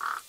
Ah.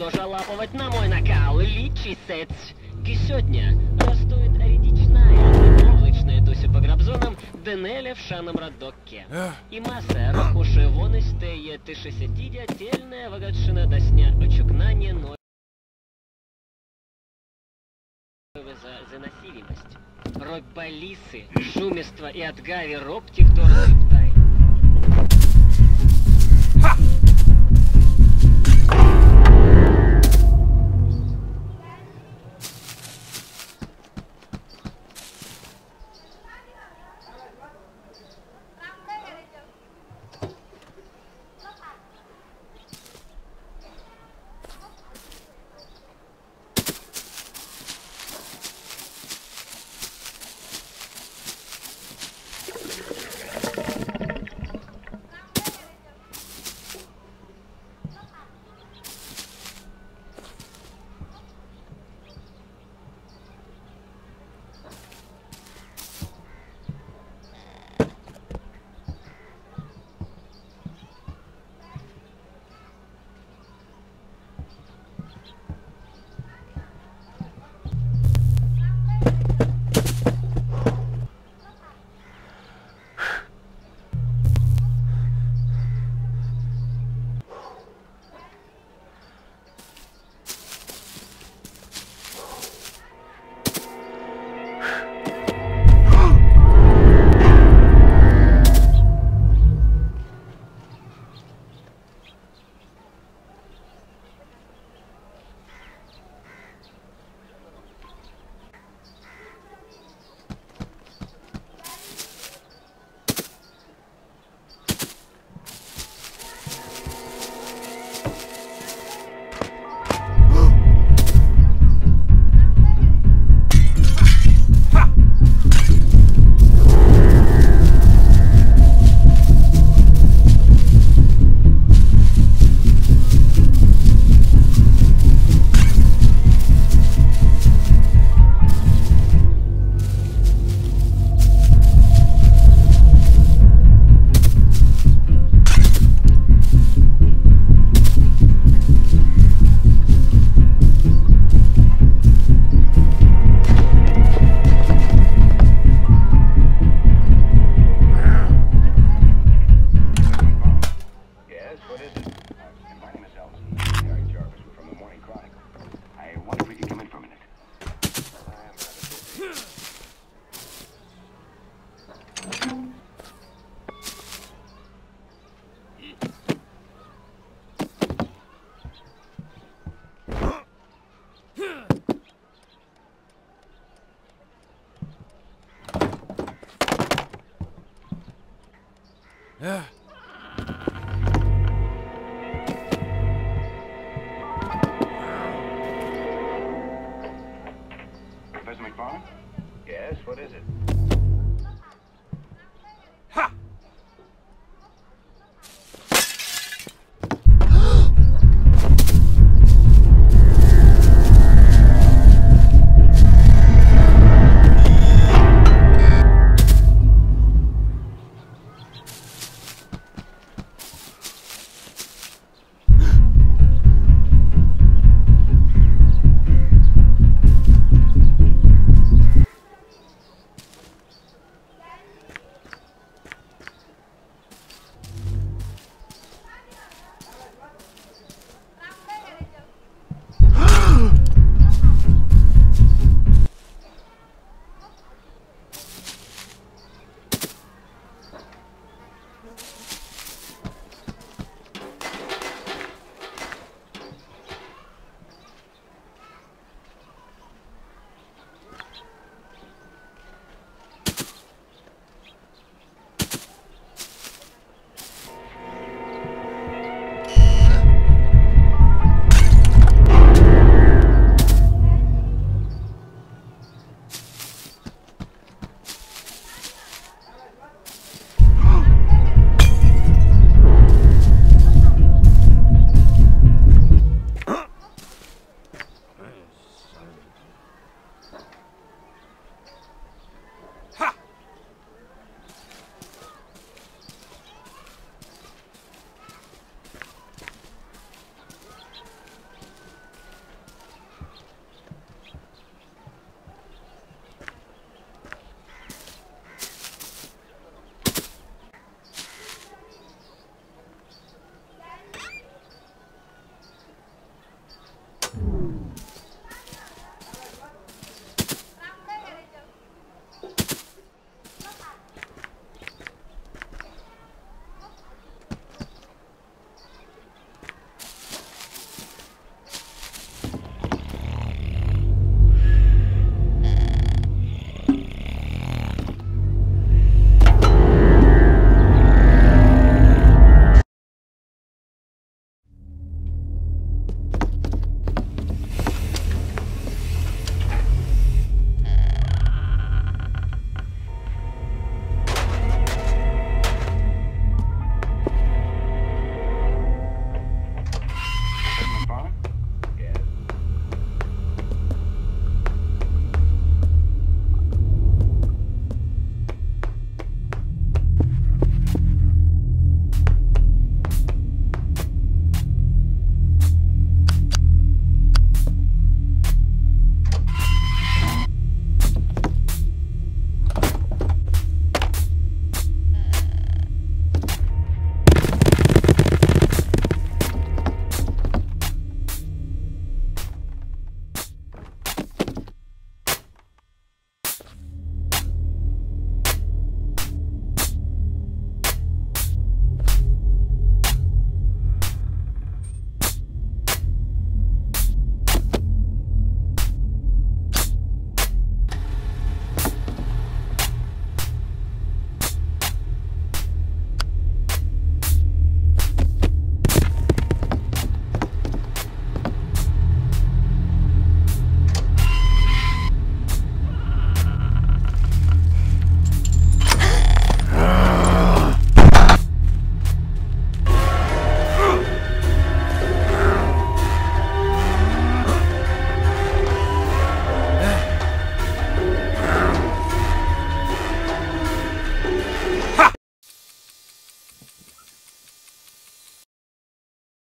дорогие, бардожа лаповать на мой накал, лічісець. І сьогодні ростоїть рідічная, обличная Дуся по грабзонам, Денеля в шаном радокке. І маса рахуши вонистеє, тише сидідя, тельная вагатшина досня, очукнання, но... за заносимость. Рой балисы, шумество и отгави робти в тай. 诶